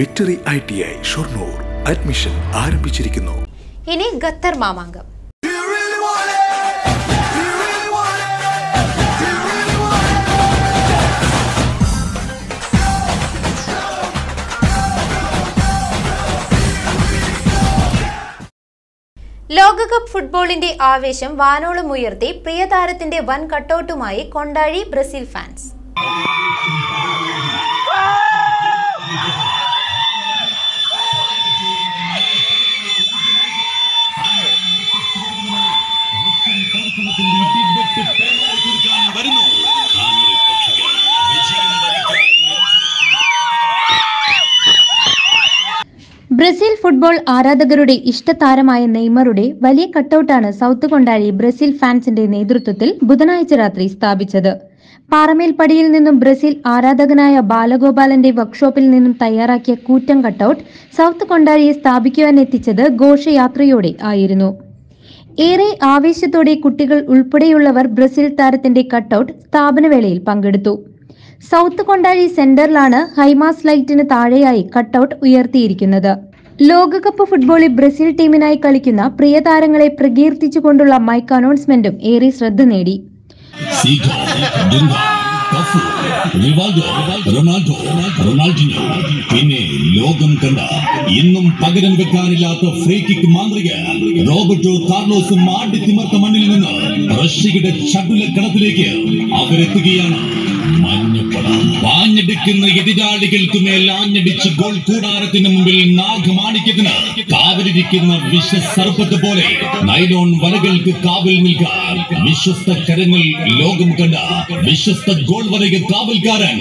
Victory I T I Shoranur admission ആരംഭിച്ചിരിക്കുന്നു. ഇനി Qatar Mamankam. ലോകകപ്പ് ഫുട്ബോളിന്റെ ആവേശം വാനോളം ഉയർത്തി പ്രിയതാരത്തിന്റെ വൻ കട്ടൌട്ടുമായി കൊണ്ടാഴി ബ്രസീൽ ഫാൻസ് ഫുട്ബോൾ ആരാധകരുടെ ഇഷ്ടതാരമായ നെയ്മറുടെ വലിയ കട്ടൗട്ടാണ് സൗത്ത് കൊണ്ടാഴി ബ്രസീൽ ഫാൻസിന്റെ നേതൃത്വത്തിൽ ബുധനാഴ്ച രാത്രി സ്ഥാപിച്ചത്. പാറമേൽപ്പടിയിൽ നിന്നും ബ്രസീൽ ആരാധകനായ ബാലഗോപാലന്റെ വർക്ക്ഷോപ്പിൽ നിന്നും തയ്യാറാക്കിയ കൂറ്റൻ കട്ടൗട്ട് സൗത്ത് സ്ഥാപിക്കുവാൻ എത്തിച്ചത് ഘോഷയാത്രയോടെ ആയിരുന്നു. ഏറെ ആവേശത്തോടെ കുട്ടികൾ ഉൾപ്പെടെയുള്ളവർ ബ്രസീൽ താരത്തിന്റെ കട്ടൗട്ട് സ്ഥാപനവേളയിൽ പങ്കെടുത്തു. സൗത്ത് കൊണ്ടാഴി സെന്ററിലാണ് ഹൈമാസ് ലൈറ്റിന് താഴെയായി കട്ടൗട്ട് ഉയർത്തിയിരിക്കുന്നത്. ലോകകപ്പ് ഫുട്ബോളിൽ ബ്രസീൽ ടീമിനായി കളിക്കുന്ന പ്രിയ താരങ്ങളെ പ്രകീർത്തിച്ചുകൊണ്ടുള്ള മൈക്ക് അനൗൺസ്മെന്റും ഏറെ ശ്രദ്ധ നേടി. Ronaldo Ronaldinho. പിന്നെ ലോകം കണ്ട ഇന്നും പകരം വെക്കാനില്ലാത്ത ഫ്രീ കിക്ക് മാന്ത്രിക റോബർട്ടോ കാർലോസും ആണ്ടിത്തിമർത്ത മണ്ണിൽ നിന്ന് റഷ്യയുടെ ചടുല കടത്തിലേക്ക് അവരെത്തുകയാണ്. പാഞ്ഞെടുക്കുന്ന എതിരാളികൾക്ക് മേൽ ആഞ്ഞടിച്ച് ഗോൾ കൂടാരത്തിന് മുമ്പിൽ നാഗമാണിക്യത്തിന് കാവലിരിക്കുന്ന വിഷസർപ്പത്തെ പോലെ നൈലോൺ വലകൾക്ക് കാവൽ നിൽക്കാൻ വിശ്വസ്ത കരങ്ങൾ ലോകം കണ്ട വിശ്വസ്ത ഗോൾ വലക കാവൽക്കാരൻ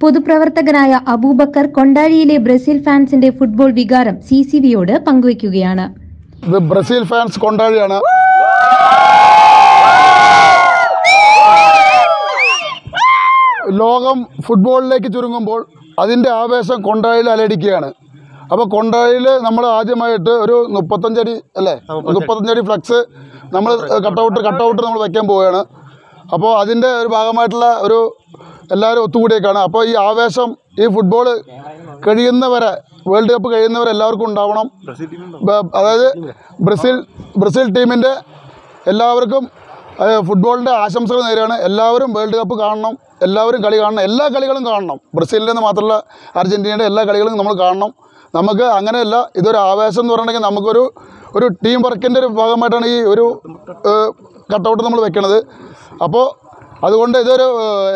പൊതുപ്രവർത്തകനായ അബൂബക്കർ കൊണ്ടാഴിയിലെ ബ്രസീൽ ഫാൻസിന്റെ ഫുട്ബോൾ വികാരം സി സി വിയോട് പങ്കുവയ്ക്കുകയാണ്. ഇത് ബ്രസീൽ ഫാൻസ് കൊണ്ടാടിയാണ് ലോകം ഫുട്ബോളിലേക്ക് ചുരുങ്ങുമ്പോൾ അതിന്റെ ആവേശം കൊണ്ടായിൽ അലടിക്കുകയാണ് അപ്പോൾ കൊണ്ടായിൽ നമ്മൾ ആദ്യമായിട്ട് ഒരു മുപ്പത്തഞ്ചടി അല്ലേ? മുപ്പത്തഞ്ചടി. ഫ്ലക്സ് നമ്മൾ കട്ടൗട്ട് കട്ടൗട്ട് നമ്മൾ വയ്ക്കാൻ പോവുകയാണ്. അപ്പോൾ അതിന്റെ ഒരു ഭാഗമായിട്ടുള്ള ഒരു എല്ലാവരും ഒത്തുകൂടിയേക്കാണ്. അപ്പോൾ ഈ ആവേശം ഈ ഫുട്ബോൾ കഴിയുന്നവരെ വേൾഡ് കപ്പ് കഴിയുന്നവരെ എല്ലാവർക്കും ഉണ്ടാവണം. അതായത് ബ്രസീൽ ബ്രസീൽ ടീമിന്റെ എല്ലാവർക്കും ഫുട്ബോളിന്റെ ആശംസകൾ നേരെയാണ് എല്ലാവരും വേൾഡ് കപ്പ് കാണണം എല്ലാവരും കളി കാണണം എല്ലാ കളികളും കാണണം. ബ്രസീലിന്റെ മാത്രമല്ല അർജന്റീനയുടെ എല്ലാ കളികളും നമ്മൾ കാണണം. നമുക്ക് അങ്ങനെയല്ല ഇതൊരു ആവേശം എന്ന് പറഞ്ഞിട്ടുണ്ടെങ്കിൽ നമുക്കൊരു ഒരു ടീം വർക്കിന്റെ ഒരു ഭാഗമായിട്ടാണ് ഈ ഒരു കട്ടൗട്ട് നമ്മൾ വെക്കണത്. അപ്പോൾ അതുകൊണ്ട് ഇതൊരു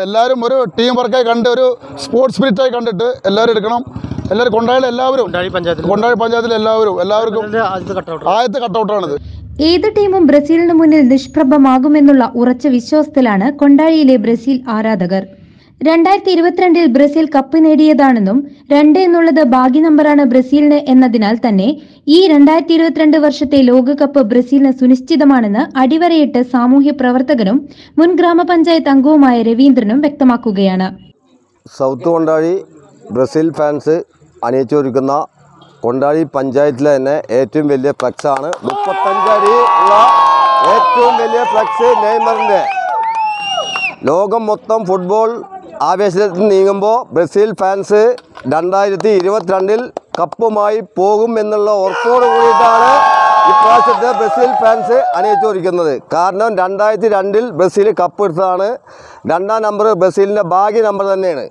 എല്ലാവരും ഒരു ടീം വർക്കായി കണ്ട് ഒരു സ്പോർട്സ് സ്പിരിറ്റായി കണ്ടിട്ട് എല്ലാവരും എടുക്കണം. എല്ലാവരും കൊണ്ടായാലും എല്ലാവരും കൊണ്ടാഴി പഞ്ചായത്തിൽ. എല്ലാവരും എല്ലാവർക്കും ആദ്യത്തെ കട്ടൗട്ടാണിത് ഏത് ടീമും ബ്രസീലിന് മുന്നിൽ നിഷ്പ്രഭമാകുമെന്നുള്ള ഉറച്ച വിശ്വാസത്തിലാണ് കൊണ്ടാഴിയിലെ ബ്രസീൽ ആരാധകർ. രണ്ടായിരത്തി ഇരുപത്തിരണ്ടിൽ ബ്രസീൽ കപ്പ് നേടിയതാണെന്നും രണ്ട് എന്നുള്ളത് ഭാഗ്യ നമ്പറാണ് ബ്രസീലിന് എന്നതിനാൽ തന്നെ ഈ രണ്ടായിരത്തി ഇരുപത്തിരണ്ട് വർഷത്തെ ലോകകപ്പ് ബ്രസീലിന് സുനിശ്ചിതമാണെന്ന് അടിവരയിട്ട് സാമൂഹ്യ പ്രവർത്തകനും മുൻ ഗ്രാമപഞ്ചായത്ത് അംഗവുമായ രവീന്ദ്രനും വ്യക്തമാക്കുകയാണ്. സൗത്ത് കൊണ്ടാഴി ബ്രസീൽ ഫാൻസ് അണിയിച്ചൊരുക്കുന്ന കൊണ്ടാഴി പഞ്ചായത്തിലെ തന്നെ ഏറ്റവും വലിയ ഫ്ലക്സ് ആണ്. മുപ്പത്തഞ്ചടി ഉള്ള ഏറ്റവും വലിയ ഫ്ലക്സ് നെയ്മറിന്റെ ലോകം മൊത്തം ഫുട്ബോൾ ആവേശത്തിൽ നീങ്ങുമ്പോൾ ബ്രസീൽ ഫാൻസ് രണ്ടായിരത്തി ഇരുപത്തിരണ്ടിൽ കപ്പുമായി പോകും എന്നുള്ള ഉറപ്പോട് കൂടിയിട്ടാണ് ഇപ്രാവശ്യത്തെ ബ്രസീൽ ഫാൻസ് അണിയിച്ചൊരുക്കുന്നത്. കാരണം രണ്ടായിരത്തി രണ്ടിൽ ബ്രസീൽ കപ്പ് എടുത്തതാണ്. രണ്ടാം നമ്പർ ബ്രസീലിന്റെ ഭാഗ്യ നമ്പർ തന്നെയാണ്.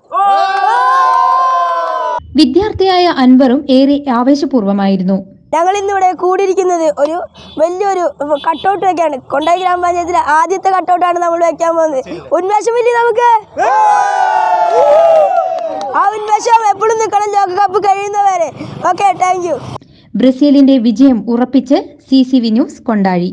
വിദ്യാർത്ഥിയായ അൻവറും ഏറെ ആവേശപൂർവമായിരുന്നു. ഞങ്ങൾ ഇന്നിവിടെ കൂടിയിരിക്കുന്നത് ഒരു വലിയൊരു കട്ടൗട്ട് വെക്കാണ് കൊണ്ടായി ഗ്രാമപഞ്ചായത്തിലെ ആദ്യത്തെ കട്ടൗട്ടാണ് നമ്മൾ വെക്കാൻ പോകുന്നത്. ഉന്മേഷമില്ലേ നമുക്ക്? ആ ഉന്മേഷം എപ്പോഴും നിൽക്കണം ലോകകപ്പ് കഴിയുന്നവരെ. ഓക്കെ താങ്ക് യു ബ്രസീലിന്റെ വിജയം ഉറപ്പിച്ച് C C V news Kondazhi.